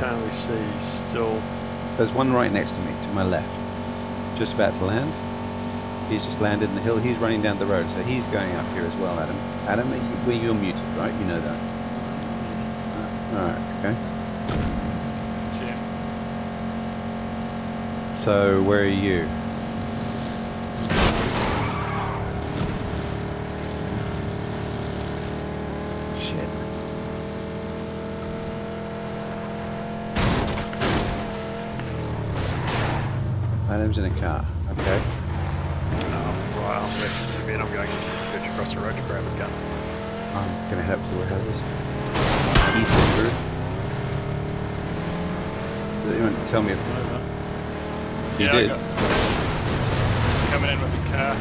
can we see still? There's one right next to me, to my left. Just about to land. He's just landed in the hill. He's running down the road, so he's going up here as well, Adam. Adam, you, well, you're muted, right? You know that. Alright, okay. See him. So, where are you? Shit. Adam's in a car. Okay. Um, right, I'm with you, and I'm going to pitch across the road to grab a gun. I'm gonna head up to the warehouses. East Subaru. Does anyone tell me if Over. you yeah, I did? got- Coming in with the car.